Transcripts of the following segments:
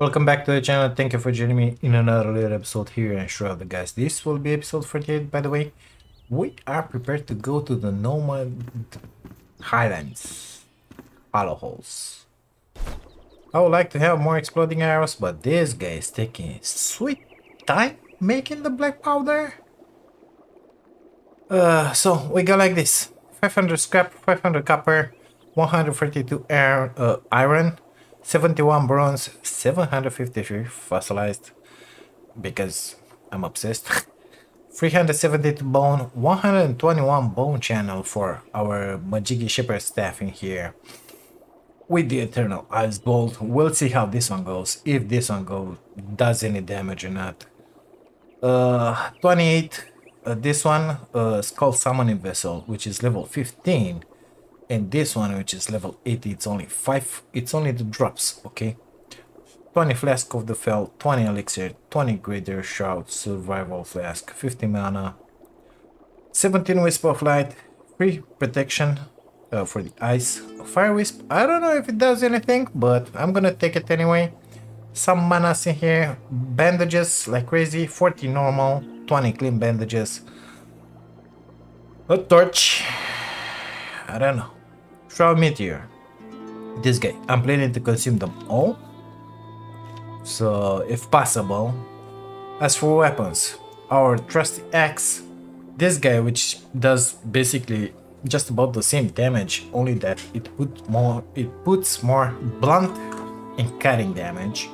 Welcome back to the channel. Thank you for joining me in another little episode here Enshrouded guys. This will be episode 48 by the way. We are prepared to go to the Nomad Highlands. Hollow Halls. I would like to have more exploding arrows, but this guy is taking sweet time making the black powder. Uh, so we go like this. 500 scrap, 500 copper, 142 iron, uh, iron 71 bronze, 753 fossilized, because I'm obsessed. 372 bone, 121 bone channel for our Majigi Shepherd staff in here. With the Eternal Ice Bolt, we'll see how this one goes, if this one goes, does any damage or not. Uh, 28, uh, this one, uh, Skull Summoning Vessel, which is level 15 and this one which is level 80 it's only 5 it's only the drops okay? 20 flask of the fell 20 elixir 20 greater shroud survival flask 50 mana 17 wisp of light free protection uh, for the ice fire wisp. I don't know if it does anything but i'm gonna take it anyway. Some manas in here bandages like crazy 40 normal 20 clean bandages. A torch. I don't know. Shroud Meteor. This guy. I'm planning to consume them all. So, if possible. As for weapons, our trusty axe. This guy, which does basically just about the same damage, only that it put more it puts more blunt and cutting damage.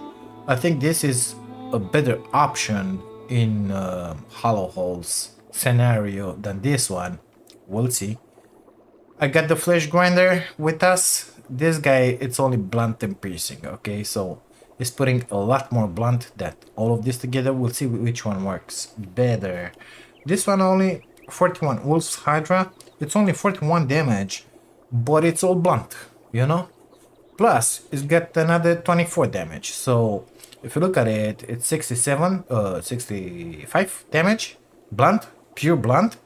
I think this is a better option in uh, hollow halls scenario than this one. We'll see. I got the flesh grinder with us. This guy, it's only blunt and piercing, okay? So it's putting a lot more blunt that all of this together. We'll see which one works better. This one only 41 Wolf's Hydra. It's only 41 damage, but it's all blunt, you know? Plus, it's got another 24 damage. So if you look at it, it's 67, uh, 65 damage, blunt, pure blunt,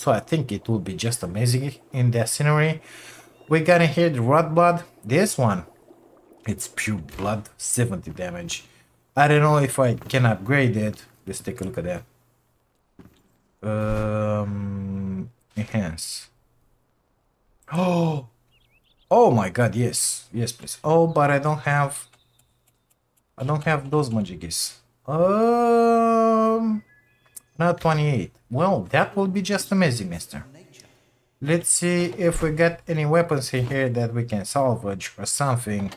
so I think it will be just amazing in the scenery. We got in here the Rot Blood. This one, it's pure blood, 70 damage. I don't know if I can upgrade it. Let's take a look at that. Um, enhance. Oh, oh my god, yes, yes, please. Oh, but I don't have, I don't have those Majigis. Um, not 28. Well, that will be just amazing, mister. Let's see if we got any weapons in here that we can salvage or something.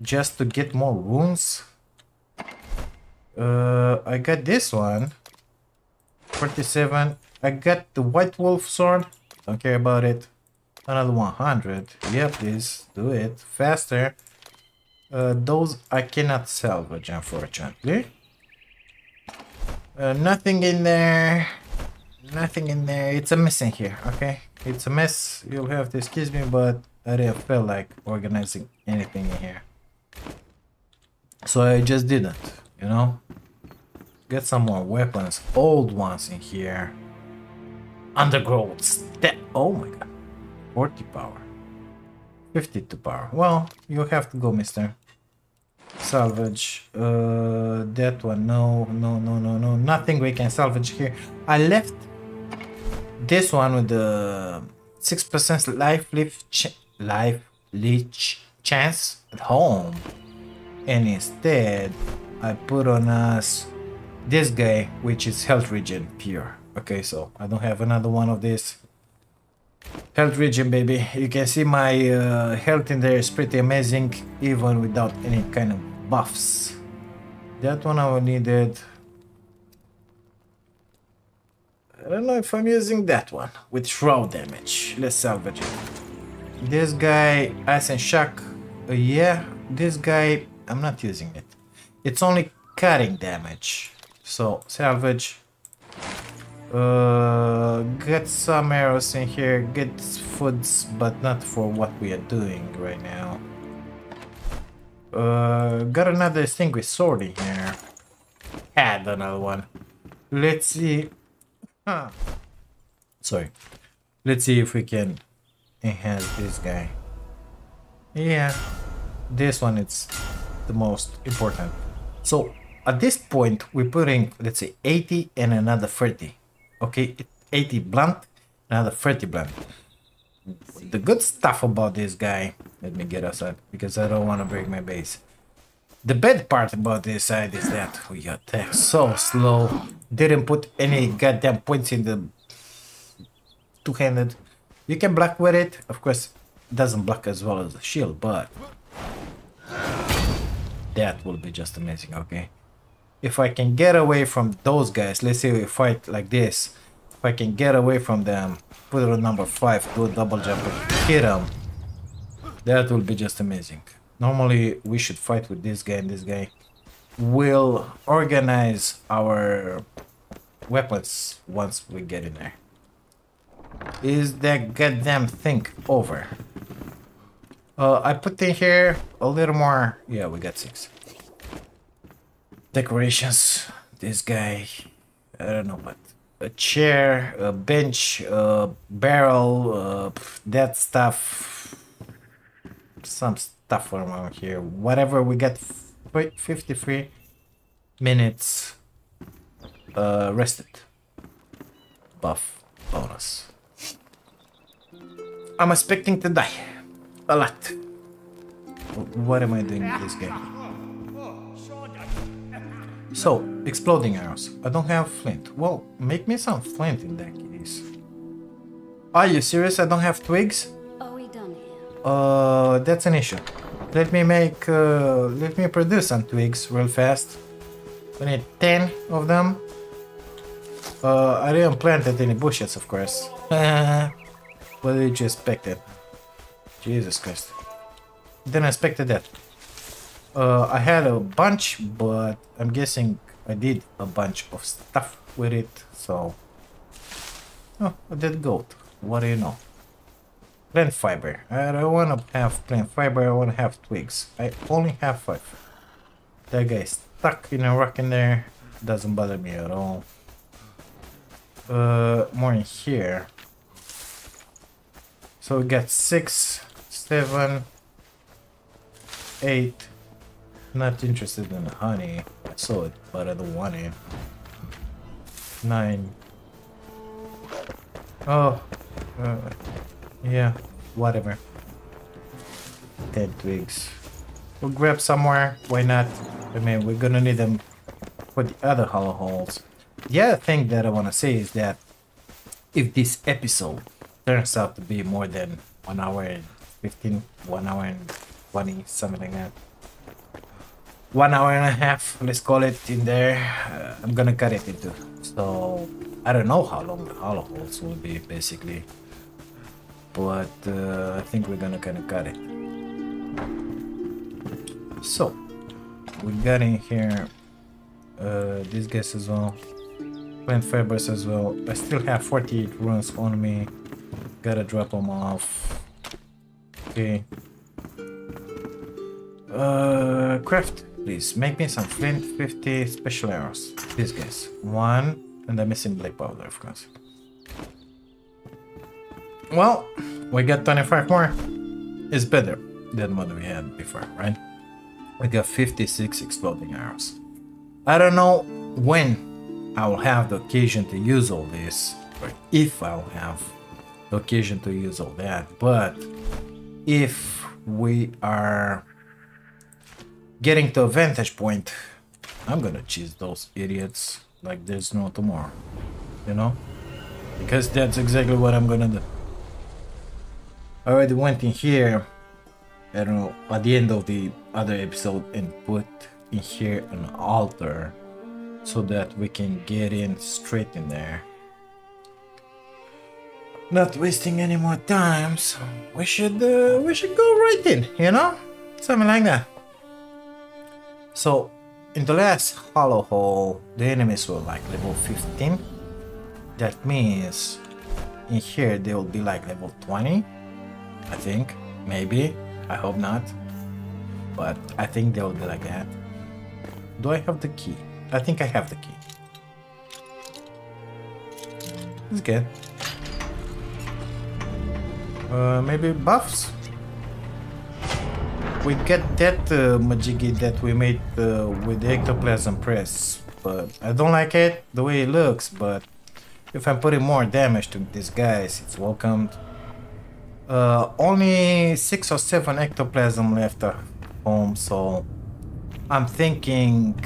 Just to get more runes. Uh, I got this one. 47. I got the White Wolf sword. Don't care about it. Another 100. Yeah, please. Do it. Faster. Uh, those I cannot salvage, unfortunately. Uh, nothing in there. Nothing in there. It's a mess in here, okay? It's a mess. You'll have to excuse me, but I didn't feel like organizing anything in here. So I just didn't, you know? Get some more weapons. Old ones in here. Undergrowth. Step. Oh my god. 40 power. 52 power. Well, you have to go, mister salvage uh, that one. No no no no no. Nothing we can salvage here. I left this one with the six percent life leech life leech chance at home. And instead i put on us this guy which is health regen pure. Okay so i don't have another one of this health regen baby you can see my uh, health in there is pretty amazing even without any kind of buffs. That one I will needed. I don't know if I'm using that one with shroud damage. Let's salvage it. This guy, Ice and Shock. Uh, yeah, this guy, I'm not using it. It's only cutting damage. So, salvage. Uh, get some arrows in here, get foods, but not for what we are doing right now. Uh, got another distinguished sword in here. Had another one. Let's see. Huh. Sorry. Let's see if we can enhance this guy. Yeah. This one it's the most important. So at this point, we're putting, let's say 80 and another 30. Okay, 80 blunt, another 30 blunt. The good stuff about this guy, let me get outside because I don't want to break my base. The bad part about this side is that oh we attack so slow. Didn't put any goddamn points in the two-handed. You can block with it. Of course, doesn't block as well as the shield, but that will be just amazing, okay? If I can get away from those guys, let's say we fight like this, if I can get away from them, put it on number 5, do a double jump hit them, that will be just amazing. Normally, we should fight with this guy and this guy. We'll organize our weapons once we get in there. Is that goddamn thing over? Uh, I put in here a little more. Yeah, we got six. Decorations. This guy. I don't know what. A chair, a bench, a barrel, uh, that stuff. Some stuff around here. Whatever we get 53 minutes uh, rested. Buff bonus. I'm expecting to die. A lot. What am I doing in this game? So, exploding arrows. I don't have flint. Well, make me some flint in that case. Are you serious? I don't have twigs? Are we done here? Uh, that's an issue. Let me make, uh, let me produce some twigs real fast. We need 10 of them. Uh, I didn't plant any bushes, of course. what did you expect it? Jesus Christ. Didn't expect that. Uh, I had a bunch, but I'm guessing I did a bunch of stuff with it, so... Oh, dead goat. What do you know? Plant fiber. I don't want to have plant fiber, I want to have twigs. I only have five. That guy's stuck in a rock in there. Doesn't bother me at all. Uh, more in here. So we got six, seven, eight. Not interested in honey. I saw it, but I don't want it. Nine. Oh, uh, yeah, whatever. Ten twigs. We'll grab somewhere. Why not? I mean, we're gonna need them for the other hollow halls. The other thing that I want to say is that if this episode turns out to be more than one hour and 15, one hour and 20, something like that. One hour and a half, let's call it in there. Uh, I'm gonna cut it into. So I don't know how long the hollow halls will be basically. But uh, I think we're gonna kind of cut it. So we got in here uh, these guys as well. Plant fibers as well. I still have 48 runes on me. Gotta drop them off. Okay. Uh, craft, please. Make me some flint 50 special arrows. These guys. One. And I'm missing black powder, of course. Well, we got 25 more. It's better than what we had before, right? We got 56 exploding arrows. I don't know when I will have the occasion to use all this, or if I'll have the occasion to use all that, but if we are getting to a vantage point, I'm gonna cheese those idiots like there's no tomorrow, you know? Because that's exactly what I'm gonna do. I already went in here, I don't know, at the end of the other episode and put in here an altar so that we can get in straight in there. Not wasting any more time, so we should uh, we should go right in, you know, something like that. So, in the last hollow hall, the enemies were like level 15. That means in here they will be like level 20, I think, maybe. I hope not, but I think they will be like that. Do I have the key? I think I have the key. It's good. Uh, maybe buffs? We get that uh, Majiggy that we made uh, with the ectoplasm press, but I don't like it the way it looks. But if I'm putting more damage to these guys, it's welcomed. Uh, only six or seven ectoplasm left at home, so I'm thinking,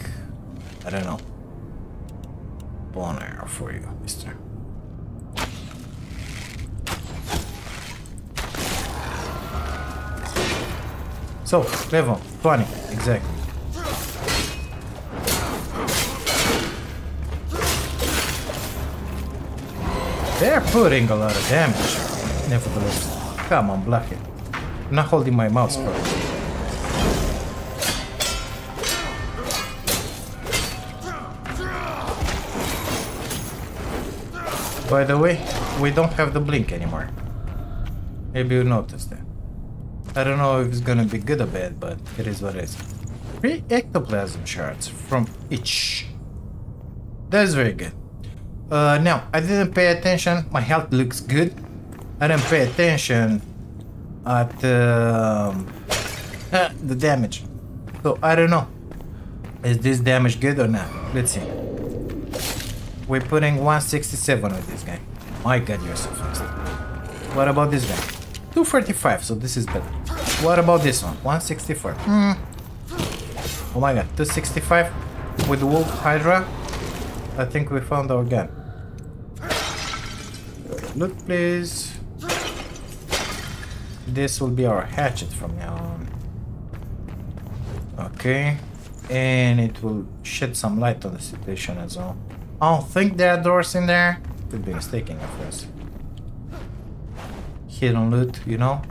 I don't know, bone arrow for you, Mister. So, level 20, exactly. They're putting a lot of damage, nevertheless. Come on, block it. I'm not holding my mouse properly. By the way, we don't have the blink anymore. Maybe you noticed that. I don't know if it's gonna be good or bad, but it is what it is. Three ectoplasm shards from each. That is very good. Uh, now, I didn't pay attention. My health looks good. I didn't pay attention at um, the damage. So, I don't know. Is this damage good or not? Let's see. We're putting 167 with this guy. My god, you're so fast. What about this guy? 245, so this is better. What about this one? 164. Mm. Oh my god, 265 with Wolf Hydra. I think we found our gun. Look, please. This will be our hatchet from now on. Okay. And it will shed some light on the situation as well. I don't think there are doors in there. Could be mistaken, of course hidden loot, you know?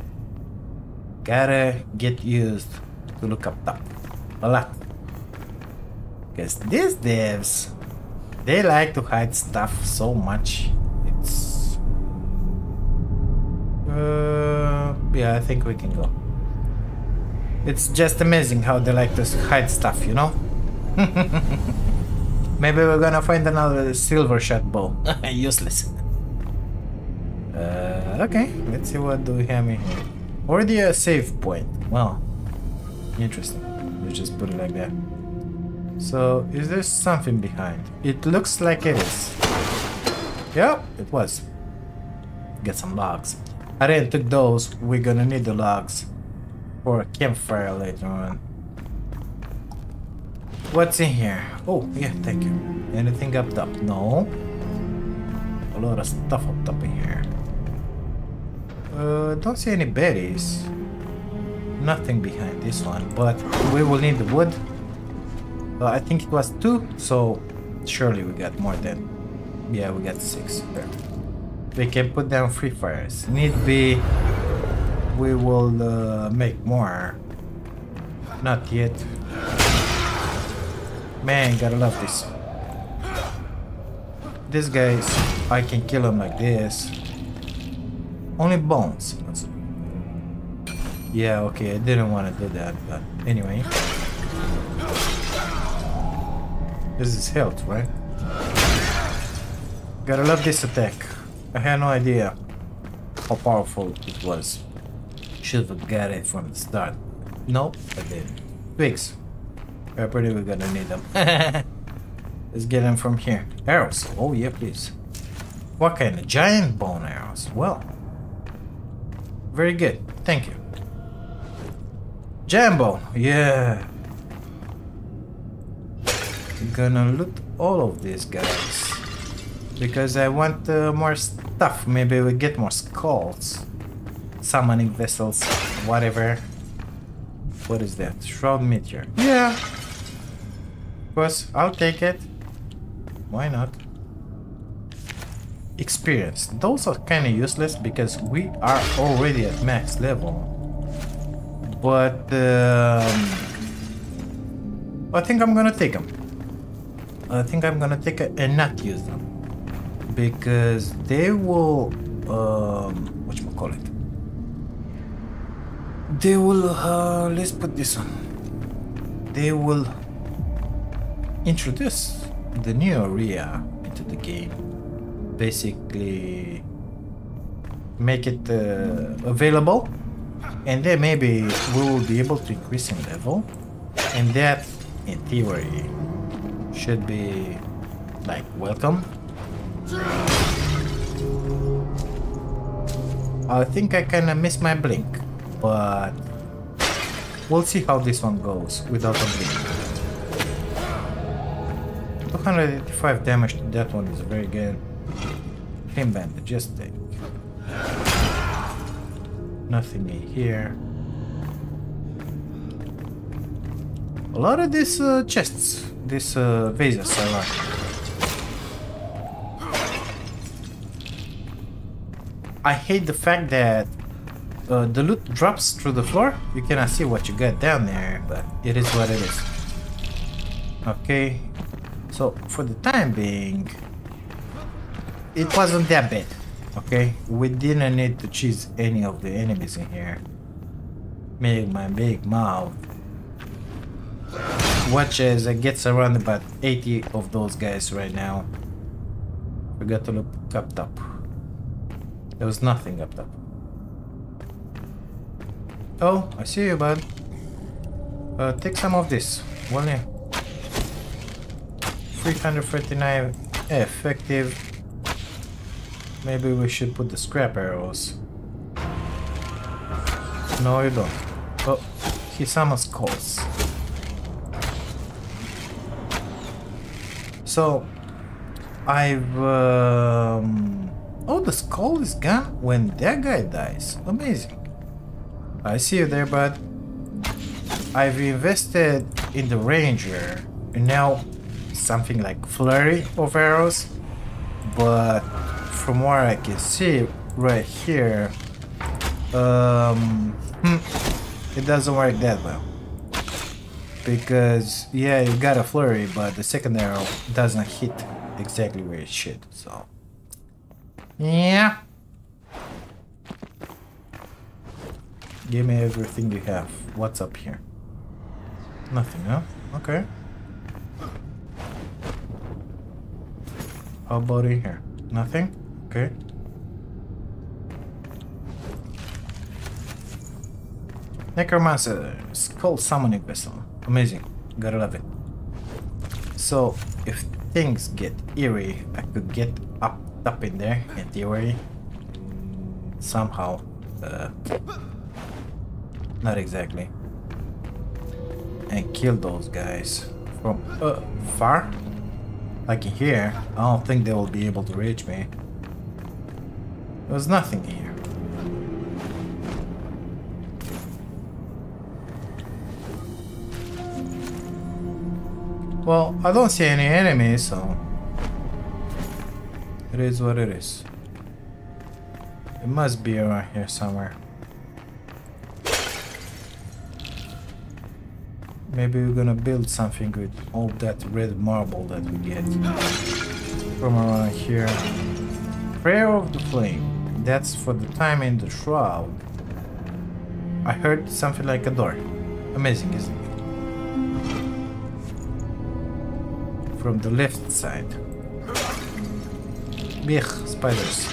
Gotta get used to look up top. A lot. Because these devs, they like to hide stuff so much. It's... Uh, yeah, I think we can go. It's just amazing how they like to hide stuff, you know? Maybe we're gonna find another silver shot bow. Useless. Uh, okay, let's see what do we have in here. Already a uh, save point. Well, interesting. You just put it like that. So, is there something behind? It looks like it is. Yep, it was. Get some logs. I didn't take those. We're gonna need the logs for a campfire later on. What's in here? Oh, yeah, thank you. Anything up top? No. A lot of stuff up top in here. Uh, don't see any berries. Nothing behind this one, but we will need the wood. Uh, I think it was two, so surely we got more than... Yeah, we got six. There. We can put down free fires. Need be... We will uh, make more. Not yet. Man, gotta love this. These guys, I can kill them like this. Only bones. Yeah, okay, I didn't want to do that, but anyway. This is health, right? Gotta love this attack. I had no idea how powerful it was. Should have got it from the start. Nope, I didn't. Twigs. I pretty we're gonna need them. Let's get them from here. Arrows. Oh yeah, please. What kind of giant bone arrows? Well, very good. Thank you. Jambo. Yeah. Gonna loot all of these guys. Because I want uh, more stuff. Maybe we get more skulls. Summoning vessels. Whatever. What is that? Shroud Meteor. Yeah. Of course, I'll take it. Why not? Experience. Those are kind of useless because we are already at max level. But um, I think I'm gonna take them. I think I'm gonna take it and not use them because they will um, what you call it? They will uh, let's put this on. They will introduce the new area into the game basically make it uh, available And then maybe we will be able to increase in level. And that, in theory, should be like welcome. I think I kinda missed my blink, but we'll see how this one goes without a blink. 285 damage to that one is very good. Just take. Nothing in here. A lot of these uh, chests, these uh, vases are like. I hate the fact that uh, the loot drops through the floor. You cannot see what you got down there, but it is what it is. Okay, so for the time being, it wasn't that bad. Okay, we didn't need to cheese any of the enemies in here. Make my big mouth. Watch as I get around about 80 of those guys right now. Forgot to look up top. There was nothing up top. Oh, I see you, bud. Uh, take some of this, will you? 339 effective. Maybe we should put the scrap arrows. No, you don't. Oh, he summons calls. So, I've... Um... Oh, the skull is gone when that guy dies. Amazing. I see you there, bud. I've invested in the ranger, and now something like flurry of arrows. But from what I can see right here, um, hmm, it doesn't work that well. Because, yeah, you got a flurry, but the second arrow doesn't hit exactly where it should, so... Yeah. Give me everything you have. What's up here? Nothing, huh? Okay. How about in here? Nothing? Okay. Necromancer, Skull Summoning Vessel. Amazing. Gotta love it. So, if things get eerie, I could get up up in there, in theory. Somehow. Uh, not exactly. And kill those guys from uh, far. Like in here, I don't think they will be able to reach me. There's nothing here. Well, I don't see any enemies, so... It is what it is. It must be around here somewhere. Maybe we're gonna build something with all that red marble that we get from around here. Prayer of the Flame. That's for the time in the shroud. I heard something like a door. Amazing, isn't it? From the left side. Big spiders.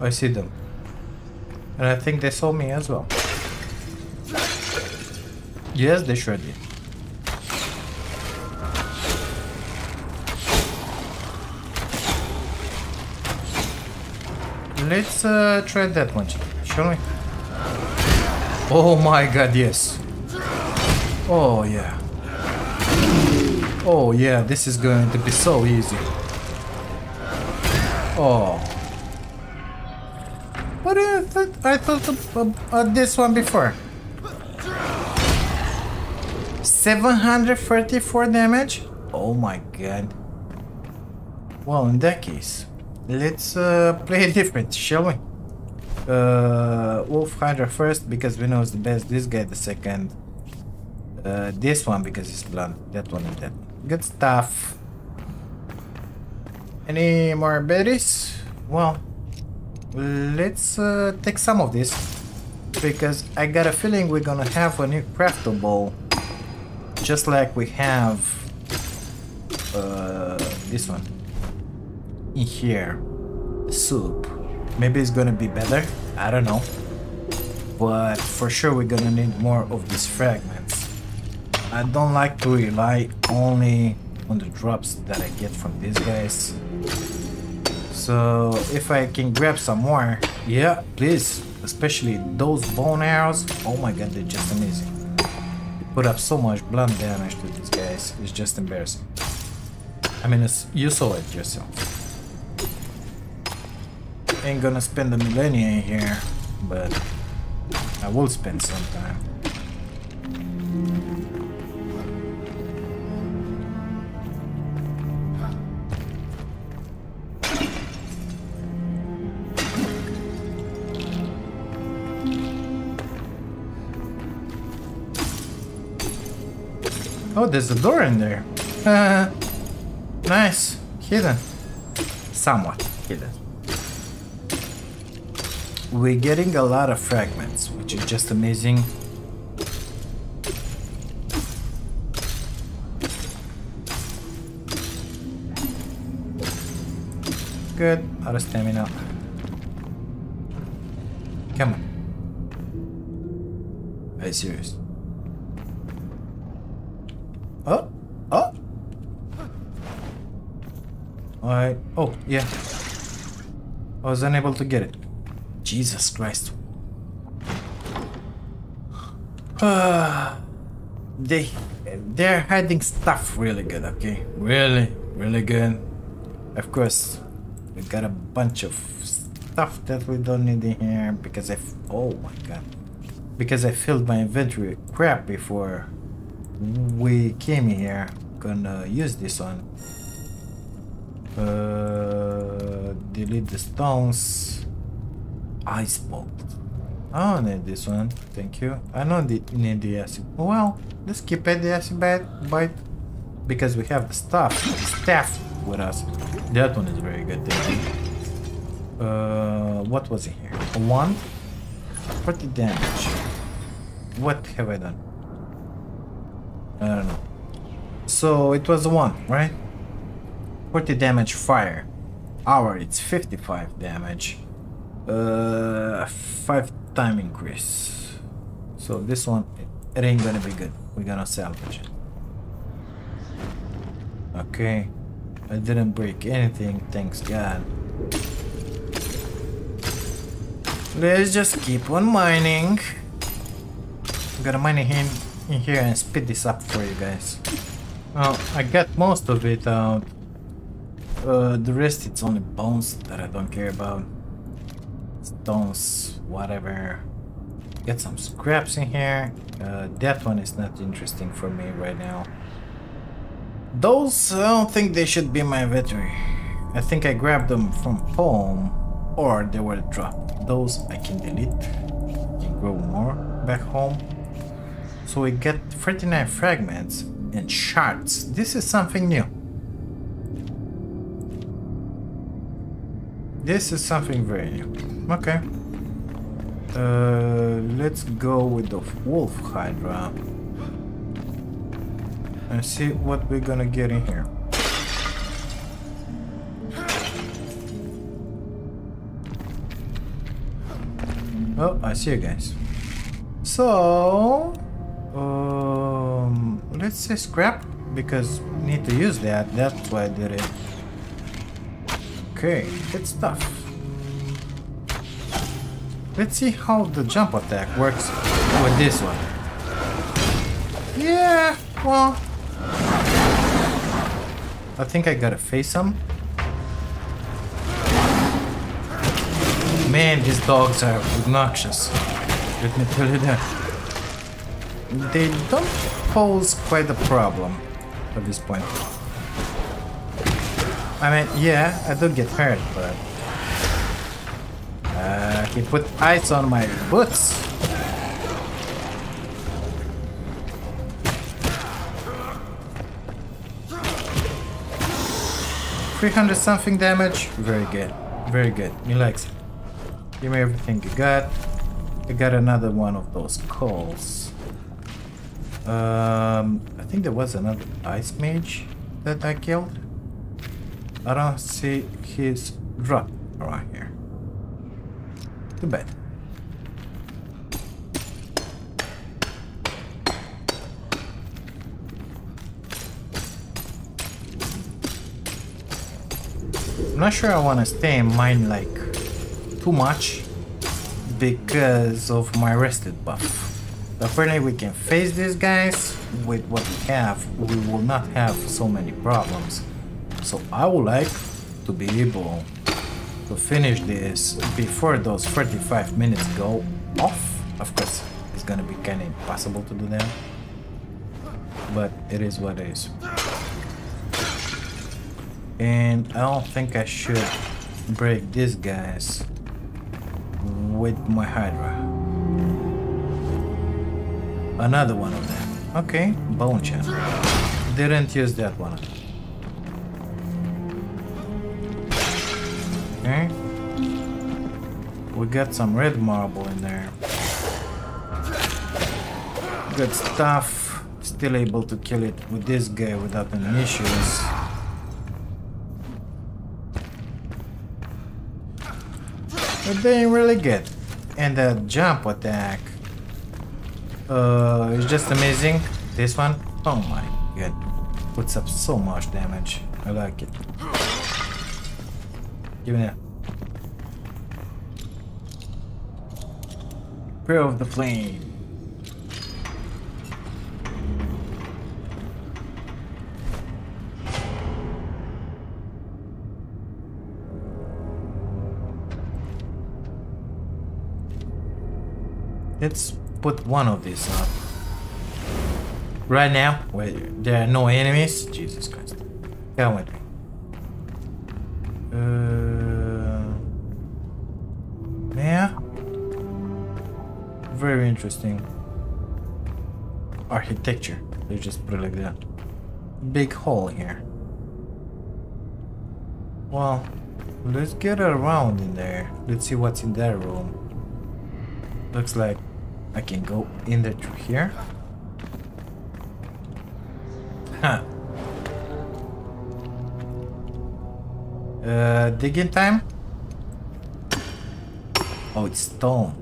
I see them. And I think they saw me as well. Yes, they sure did. Let's uh, try that one, shall we? Oh my god, yes. Oh yeah. Oh yeah, this is going to be so easy. Oh. What I thought I thought of, this one before. 734 damage? Oh my god. Well, in that case, let's uh, play different, shall we? Uh, Wolf Hydra first because we know it's the best. This guy the second. Uh, this one because it's blunt. That one and that. Good stuff. Any more berries? Well, let's uh, take some of this because I got a feeling we're gonna have a new craftable just like we have uh, this one in here soup Maybe it's gonna be better. I don't know. But for sure we're gonna need more of these fragments. I don't like to rely only on the drops that I get from these guys. So if I can grab some more, yeah, please. Especially those bone arrows. Oh my god, they're just amazing. They put up so much blunt damage to these guys. It's just embarrassing. I mean, you saw it yourself. Ain't gonna spend a millennia here, but I will spend some time. Oh, there's a door in there. Nice. Hidden. Somewhat hidden. We're getting a lot of fragments, which is just amazing. Good. Out of stamina. Come on. Are you serious? Oh, oh. Alright. Oh, yeah. I was unable to get it. Jesus Christ. They they're hiding stuff really good, okay? Really, really good. Of course, we got a bunch of stuff that we don't need in here because I oh my god. Because I filled my inventory crap before we came here gonna use this one uh, delete the stones ice bolt. I don't need this one. Thank you. I don't need the acid well let's keep it the acid bite. Because we have the stuff. Staff with us. That one is very good uh, what was in here? A wand 40 damage. What have I done? I don't know. So it was one, right? 40 damage fire. Our it's 55 damage. Uh, 5 time increase. So this one, it ain't gonna be good. We're gonna salvage it. Okay. I didn't break anything, thanks God. Let's just keep on mining. Got a mining him in here and speed this up for you guys. Well, I got most of it out. Uh, the rest it's only bones that I don't care about. Stones, whatever. Get some scraps in here. Uh, that one is not interesting for me right now. Those, I don't think they should be my inventory. I think I grabbed them from home or they were dropped. Those I can delete. Can grow more back home. So we get 39 fragments and shards. This is something new. This is something very new. Okay. Uh, let's go with the wolf hydra and see what we're gonna get in here. Oh, I see you guys. So, um, let's say scrap because need to use that. That's why I did it. Okay, good stuff. Let's see how the jump attack works with this one. Yeah, well, I think I gotta face him. Man, these dogs are obnoxious. Let me tell you that they don't pose quite a problem at this point. I mean, yeah, I do get hurt, but... Uh, he put ice on my boots. Three hundred something damage. Very good. Very good. Me likes it. Give me everything you got. I got another one of those calls. Um, I think there was another ice mage that I killed. I don't see his drop around here. Too bad. I'm not sure I want to stay in mine like too much because of my rested buff. Apparently we can face these guys with what we have. We will not have so many problems. So I would like to be able to finish this before those 35 minutes go off. Of course, it's gonna be kinda impossible to do that. But it is what it is. And I don't think I should break these guys with my Hydra. Another one of them. Okay, bone channel. Didn't use that one. Okay. We got some red marble in there. Good stuff. Still able to kill it with this guy without any issues. But they ain't really good. And the jump attack uh, is just amazing. This one, oh my god, puts up so much damage. I like it. Give me that. Prayer of the Flame. Let's put one of these up. Right now, where there are no enemies. Jesus Christ. Come with me. Uh, Very interesting. Architecture. They just put it like that. Big hole here. Well, let's get around in there. Let's see what's in that room. Looks like I can go in there through here. Huh. Uh, digging time? Oh, it's stone.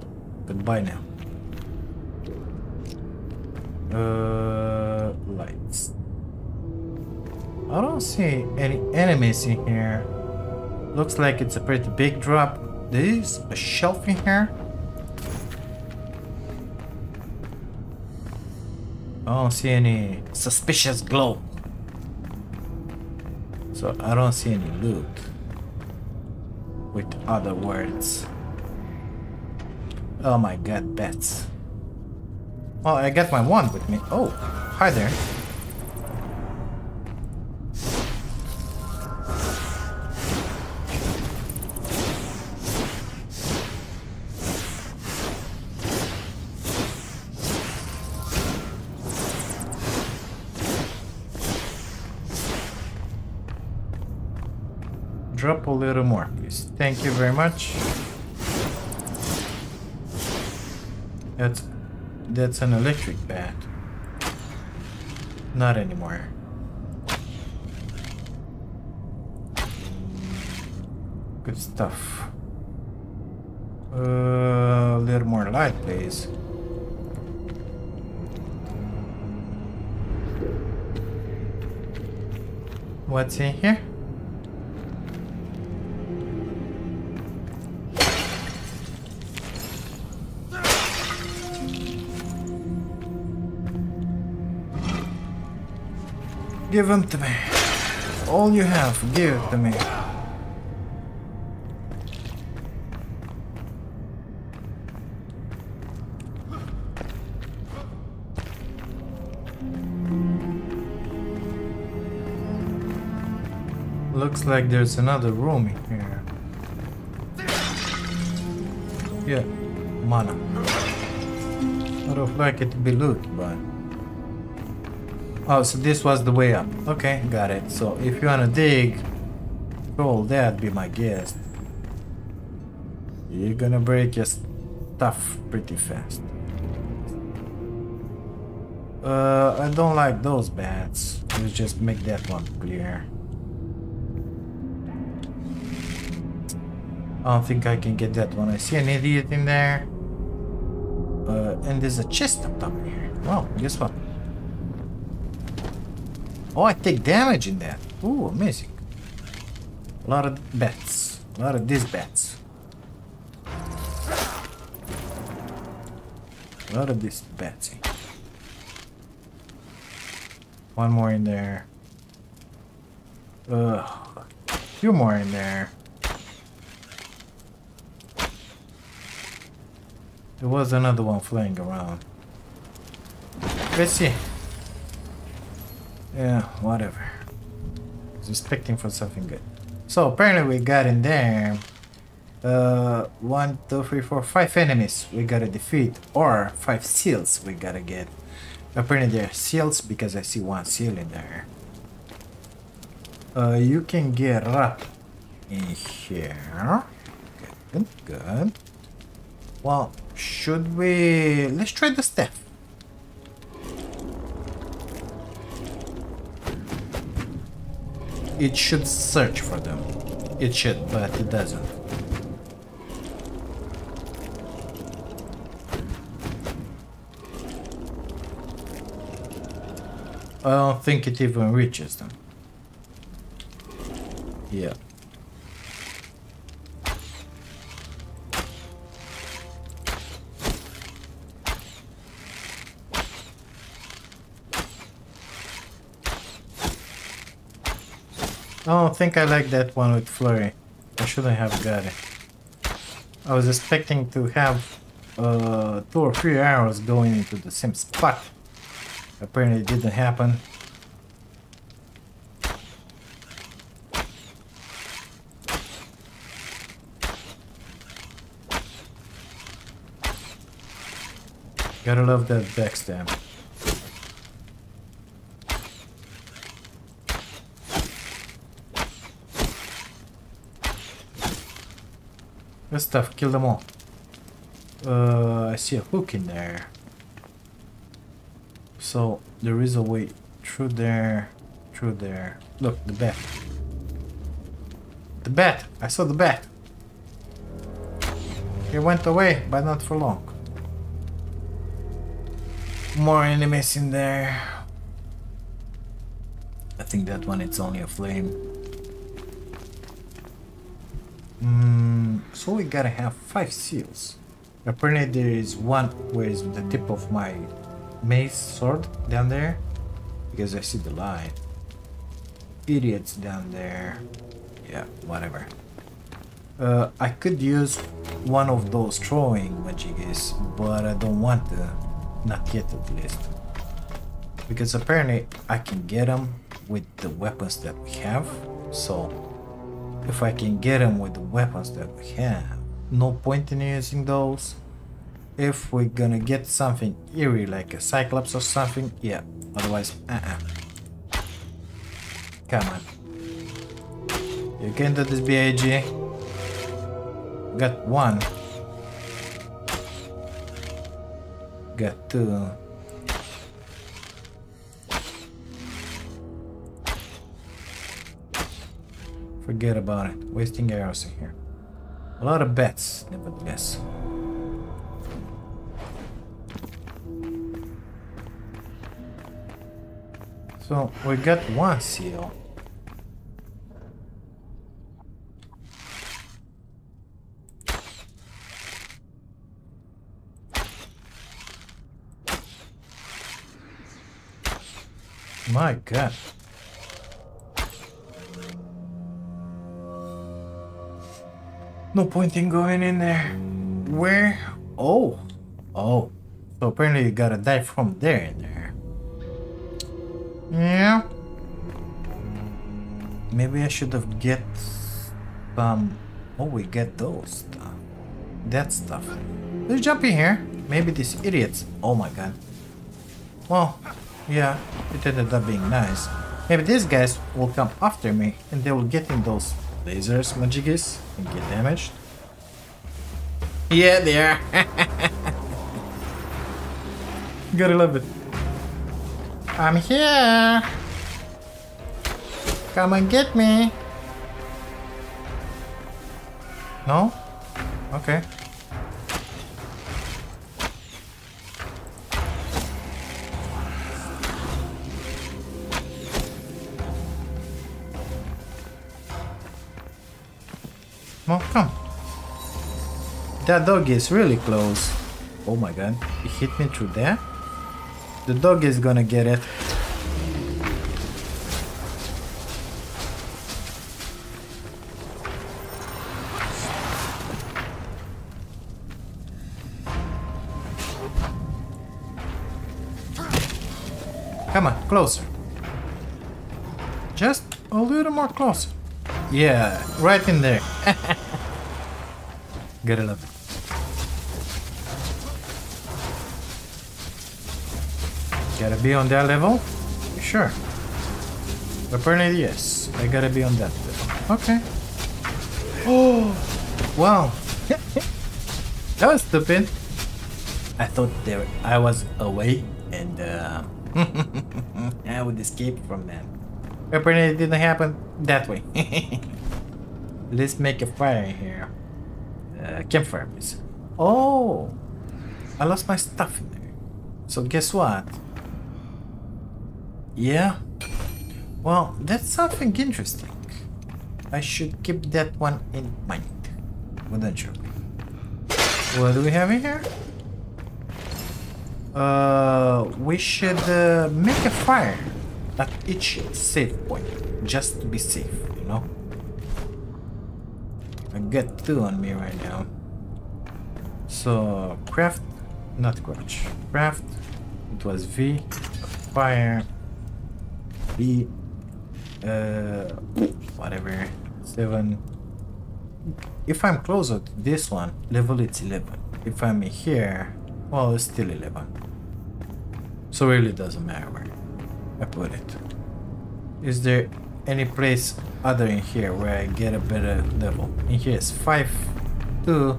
Goodbye now. Uh, lights. I don't see any enemies in here. Looks like it's a pretty big drop. There is a shelf in here. I don't see any suspicious glow. So I don't see any loot. With other words. Oh my god, bats. Oh, I got my wand with me. Oh, hi there. Drop a little more, please. Thank you very much. That's that's an electric bat. Not anymore. Good stuff. Uh, a little more light, please. What's in here? Give them to me. All you have, give it to me. Looks like there's another room in here. Yeah, mana. I don't like it to be loot, but... Oh, so this was the way up. Okay, got it. So if you wanna dig, roll that, be my guest. You're gonna break your stuff pretty fast. Uh, I don't like those bats. Let's just make that one clear. I don't think I can get that one. I see an idiot in there. Uh, and there's a chest up top here. Well, guess what? Oh, I take damage in that. Ooh, amazing. A lot of bats. A lot of these bats. A lot of these bats. One more in there. Ugh. Few more in there. There was another one flying around. Let's see. Yeah, whatever. Was expecting for something good. So apparently we got in there uh one two three four five enemies we gotta defeat or five seals we gotta get. Apparently they're seals because i see one seal in there. Uh you can get up in here. Good good. Well should we let's try the staff it should search for them it should but it doesn't I don't think it even reaches them. Yeah. I don't think I like that one with flurry. I shouldn't have got it. I was expecting to have uh, two or three arrows going into the same spot. Apparently it didn't happen. Gotta love that backstab. Good stuff, kill them all. Uh, I see a hook in there. So there is a way through there, through there. Look, the bat. The bat! I saw the bat! He went away, but not for long. More enemies in there. I think that one it's only a flame. So we gotta have five seals. Apparently there is one is the tip of my mace sword down there because I see the line. Idiots down there. Yeah, whatever. Uh, I could use one of those throwing majigis, but I don't want to. Not yet at least. Because apparently I can get them with the weapons that we have. So if I can get them with the weapons that we have, no point in using those. If we're gonna get something eerie like a cyclops or something yeah. Otherwise uh-uh. Come on. You can do this BIG got one. Got two forget about it wasting arrows in here a lot of bets nevertheless So we got one seal. My god. No point in going in there. Where? Oh. Oh. So apparently you gotta die from there in there. Yeah. Maybe I should have get some... Oh, we get those stuff. That stuff. Let's jump in here. Maybe these idiots... Oh my god. Well, yeah, it ended up being nice. Maybe these guys will come after me and they will get in those lasers, Majigis, and get damaged. Yeah, they are. Gotta love it. I'm here. Come and get me. No? Okay. That dog is really close. Oh my god, it hit me through there? The dog is gonna get it. Come on, closer. Just a little more closer. Yeah, right in there. Gotta love. Gotta be on that level? Sure. Apparently, yes. I gotta be on that level. Okay. Oh! Wow! that was stupid. I thought there I was away and uh, I would escape from that. Apparently it didn't happen that way. Let's make a fire here. Uh, campfire, please. Oh! I lost my stuff in there. So guess what? Yeah? Well, that's something interesting. I should keep that one in mind. Wouldn't you? What do we have in here? Uh, we should uh, make a fire at each save point, just to be safe, got two on me right now. So, craft, not crouch, craft, it was V, fire, B, uh, whatever, 7. If I'm closer to this one, level it's 11. If I'm here, well, it's still 11. So really doesn't matter where. I put it. Is there any place other in here where I get a better level? In here is 5, 2.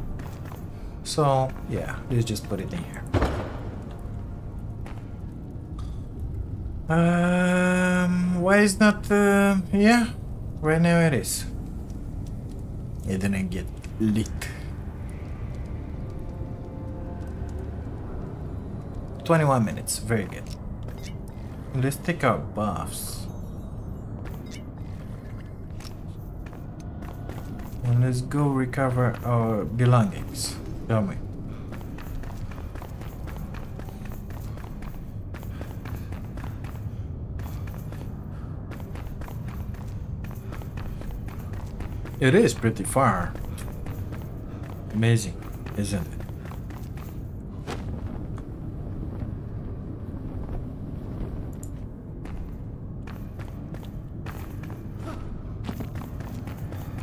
So yeah, let's just put it in here. Um, why is not, uh, yeah, right now it is. It didn't get lit. 21 minutes, very good. Let's take our buffs. And let's go recover our belongings, shall we? It is pretty far. Amazing, isn't it?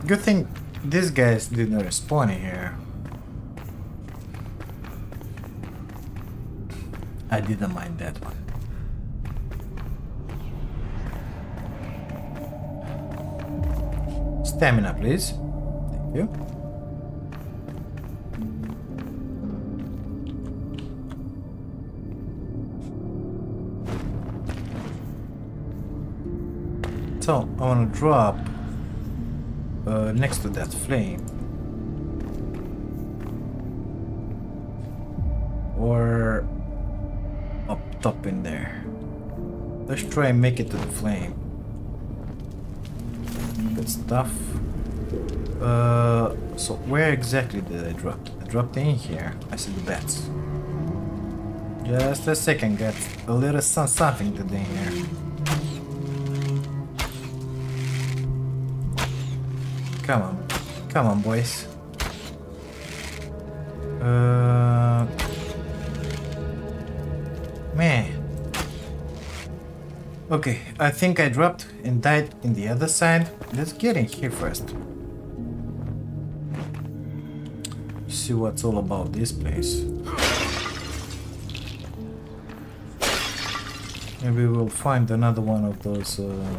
Good thing these guys did not respawn here. I didn't mind that one. Stamina, please. Thank you. So, I want to drop uh, next to that flame. Or up top in there. Let's try and make it to the flame. Good stuff. Uh, so where exactly did I drop? I dropped in here. I see the bats. Just a second, got a little something to do here. Come on. Come on, boys. Uh... Man. Okay, I think I dropped and died in the other side. Let's get in here first. See what's all about this place. Maybe we'll find another one of those uh,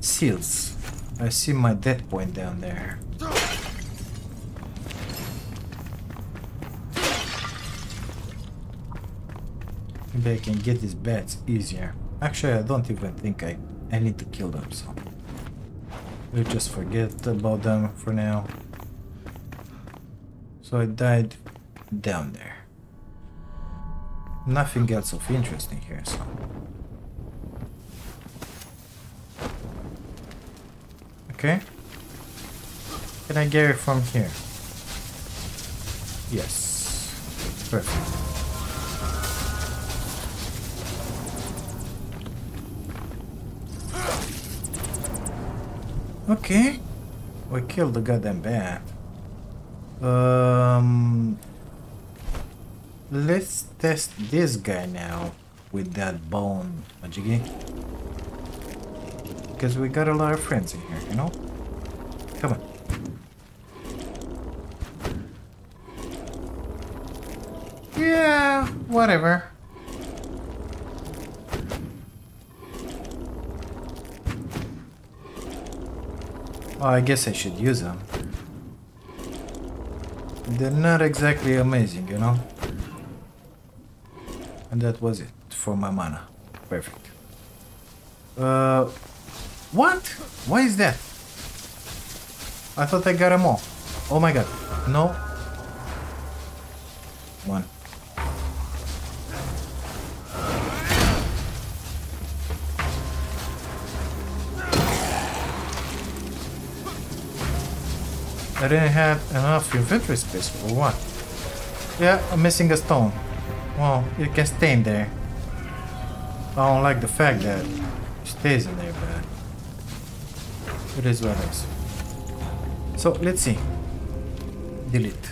seals. I see my dead point down there. Maybe I can get these bats easier. Actually, I don't even think I, I need to kill them, so... We'll just forget about them for now. So I died down there. Nothing else of interest in here, so. Okay. Can I get it from here? Yes. Perfect. Okay. We killed the goddamn bat. Um, let's test this guy now with that bone, Majigi. Because we got a lot of friends in here, you know? Come on. Yeah, whatever. Oh, I guess I should use them. They're not exactly amazing, you know? And that was it for my mana. Perfect. Uh, what? Why is that? I thought I got them all. Oh my god. No. One. I didn't have enough inventory space for what? Yeah, I'm missing a stone. Well, it can stay in there. I don't like the fact that it stays in there, but it is what it is. So let's see. Delete.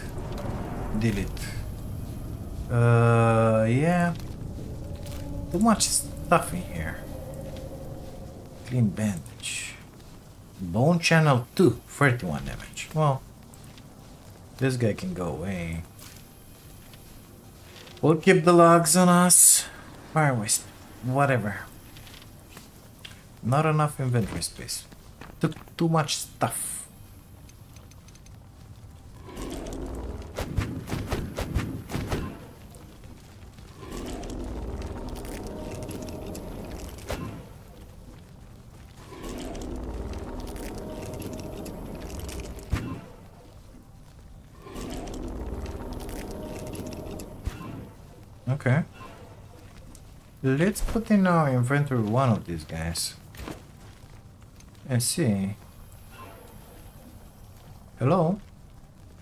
Delete. Uh, yeah. Too much stuff in here. Clean bandage. Bone channel 2, 31 damage. Well, this guy can go away. We'll keep the logs on us. Fire waste. Whatever. Not enough inventory space. Took too much stuff. Okay. Let's put in our inventory one of these guys. And see. Hello?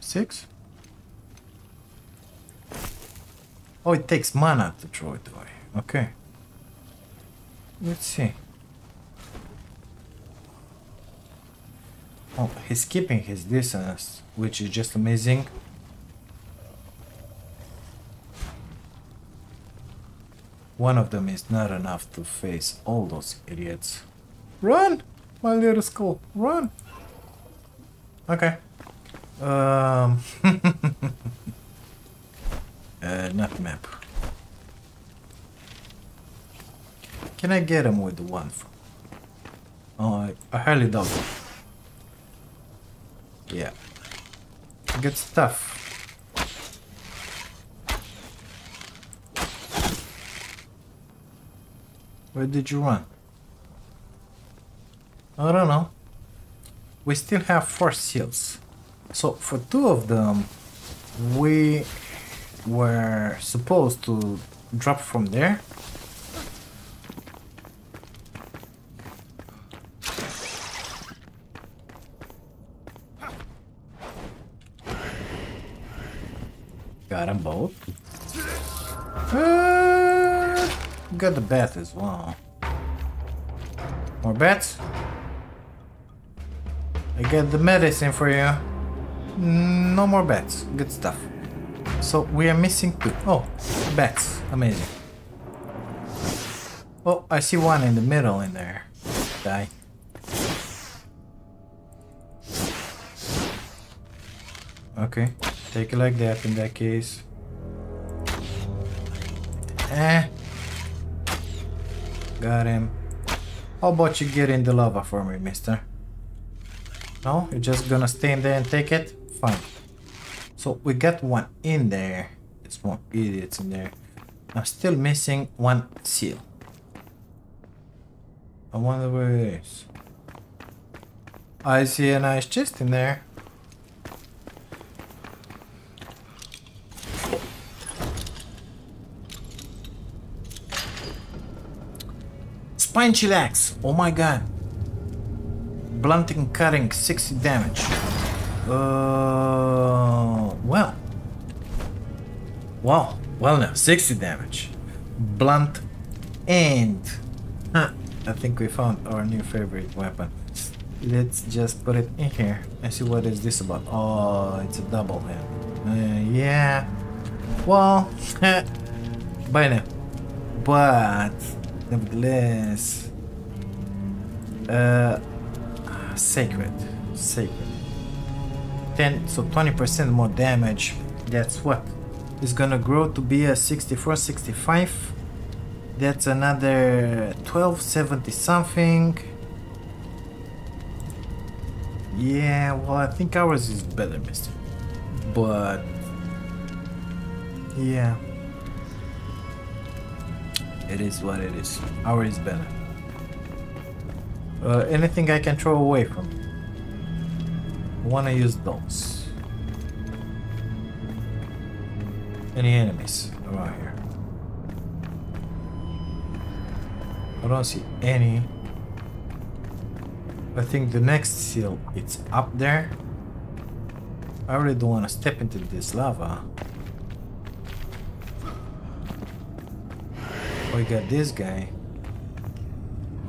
Six? Oh, it takes mana to throw it away. Okay. Let's see. Oh, he's keeping his distance, which is just amazing. One of them is not enough to face all those idiots. Run, my little skull, run. Okay. Um. uh, not map. Can I get him with one? Oh, I, I highly doubt it. Yeah. Good stuff. Where did you run? I don't know. We still have four seals. So for two of them, we were supposed to drop from there. Got them both. Uh, got the bat as well. More bats? I get the medicine for you. No more bats. Good stuff. So we are missing two. Oh, bats. Amazing. Oh, I see one in the middle in there. Die. Okay, take it like that in that case. Eh. Got him. How about you get in the lava for me, mister? No? You're just gonna stay in there and take it? Fine. So we got one in there. It's more idiots in there. I'm still missing one seal. I wonder where it is. I see a nice chest in there. Spine chillax. Oh my god. Blunting cutting 60 damage. Uh, well. Well, well now, 60 damage. Blunt and... Huh, I think we found our new favorite weapon. Let's just put it in here and see what is this about. Oh, it's a double hand. Uh, yeah. Well, by now. But nevertheless uh, sacred sacred. 10 so 20% more damage that's what? Is gonna grow to be a 64 65 that's another 1270 something. Yeah well I think ours is better mister. But yeah. It is what it is. Ours is better. Uh, anything I can throw away from wanna use those. Any enemies around here? I don't see any. I think the next seal it's up there. I really don't want to step into this lava. We got this guy.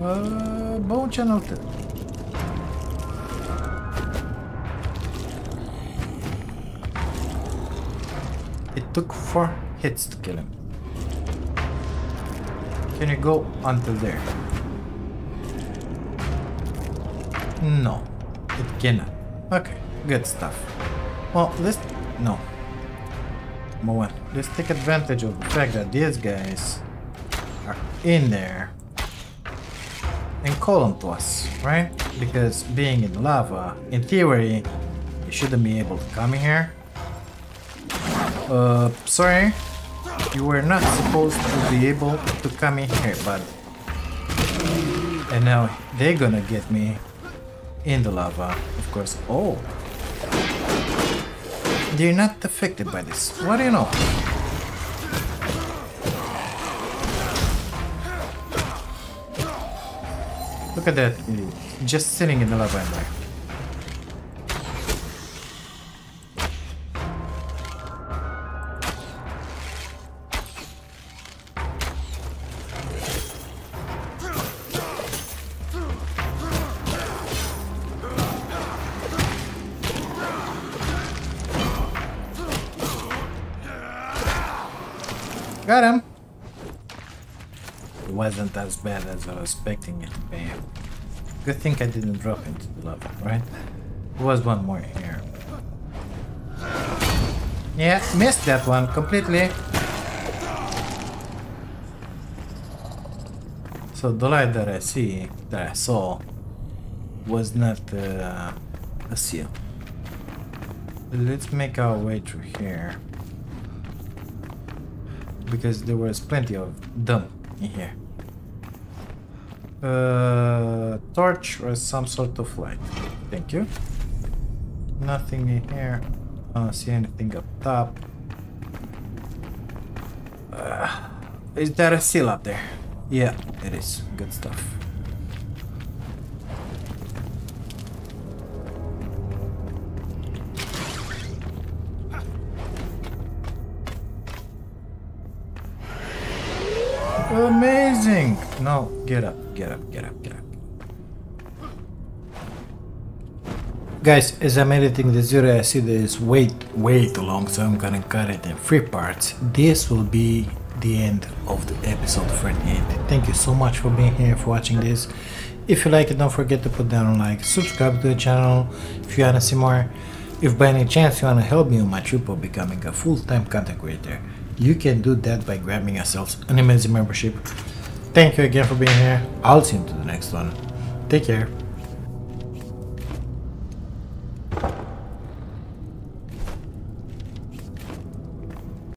Uh, channel. It took four hits to kill him. Can you go until there? No, it cannot. Okay, good stuff. Well, let's... no. Moment. Let's take advantage of the fact that these guys are in there and call them to us, right? Because being in lava, in theory, you shouldn't be able to come in here. Uh, sorry, you were not supposed to be able to come in here, but... And now they're gonna get me in the lava, of course. Oh! They're not affected by this. What do you know? Look at that, mm. just sitting in the lava there. Got him! wasn't as bad as I was expecting it to be. Good thing I didn't drop into the lava, right? There was one more here. Yeah, missed that one completely. So the light that I see, that I saw, was not uh, a seal. Let's make our way through here. Because there was plenty of them in here uh, torch or some sort of light. Thank you. Nothing in here. I don't see anything up top. Uh, is there a seal up there? Yeah, it is. Good stuff. No, get up, get up, get up, get up. Guys, as I'm editing the zero, I see this way, way too long, so I'm gonna cut it in three parts. This will be the end of the episode 38. Thank you so much for being here, for watching this. If you like it, don't forget to put down a like, subscribe to the channel if you wanna see more. If by any chance you wanna help me on my trip of becoming a full-time content creator, you can do that by grabbing yourselves an amazing membership. Thank you again for being here. I'll see you to the next one. Take care.